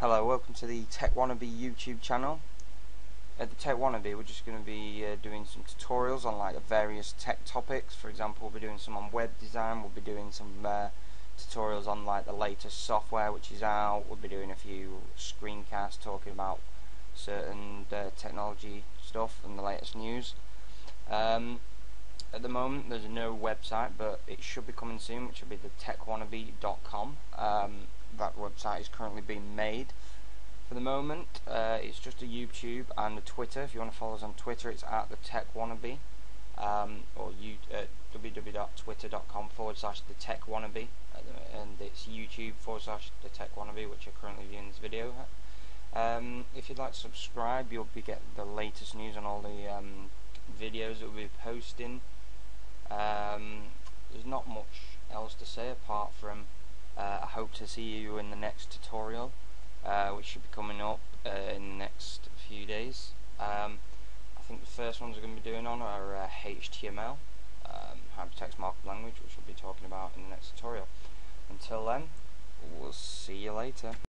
Hello, welcome to the Tech Wannabe YouTube channel. At the Tech Wannabe, we're just going to be uh, doing some tutorials on like various tech topics. For example, we'll be doing some on web design. We'll be doing some uh, tutorials on like the latest software which is out. We'll be doing a few screencasts talking about certain uh, technology stuff and the latest news. Um, at the moment, there's no website, but it should be coming soon, which will be the techwannabe.com. Um, website is currently being made. For the moment, uh, it's just a YouTube and a Twitter. If you want to follow us on Twitter, it's at the Tech Wannabe, um, or you, uh, www.twitter.com forward slash the Tech Wannabe, and it's YouTube forward slash the Tech Wannabe, which are currently viewing this video. Um, if you'd like to subscribe, you'll be getting the latest news on all the um, videos that we'll be posting. Um, there's not much else to say apart hope to see you in the next tutorial, uh, which should be coming up uh, in the next few days. Um, I think the first ones we're going to be doing on are HTML, uh, um, Hypertext Markup Language, which we'll be talking about in the next tutorial. Until then, we'll see you later.